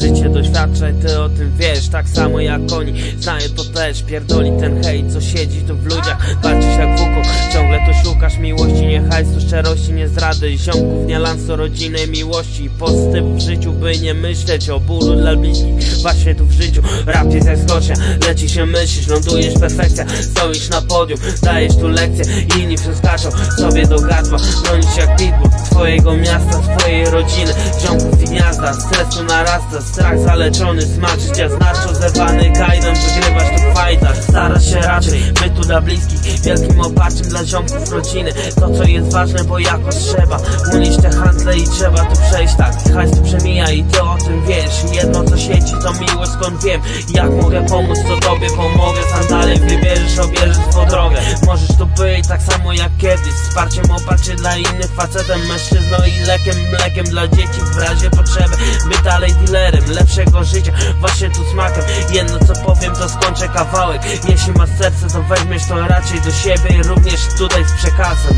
Życie doświadczaj, ty o tym wiesz Tak samo jak oni, znaję to też Pierdoli ten hejt, co siedzi tu w ludziach. Walczysz jak wuku, ciągle to szukasz Miłości, nie hajsu, szczerości, nie zdrady. Ziomków, nie lansu, rodziny, miłości. I w życiu, by nie myśleć o bólu dla bliskich. Właśnie tu w życiu, rap jest jak Leci się myślisz, lądujesz perfekcja. Stoisz na podium, dajesz tu lekcję Inni przeskaczą sobie do gardła Bronisz jak pitbull swojego miasta, swojej rodziny. Ziomków i stresu narasta Strach zaleczony, smak życia znaczą Zerwany kajdan, wygrywasz tu w fajtach Starasz się raczej, by tu dla bliskich. Wielkim oparciem dla ziomków rodziny. To co jest ważne, bo jakoś trzeba Unieść te handle i trzeba tu przejść. Tak Hajs tu przemija i ty o tym wiesz. Jedno co miłość, skąd wiem Jak mogę pomóc, to tobie pomogę Sam dalej wybierzesz, obierzesz swą drogę. Możesz tu być tak samo jak kiedyś Wsparciem oparcie dla innych facetem Mężczyzną i lekiem, mlekiem dla dzieci W razie potrzeby, by dalej dealerem Lepszego życia, właśnie tu smakiem. Jedno co powiem to skończę kawałek. Jeśli masz serce to weźmiesz to raczej do siebie Również tutaj z przekazem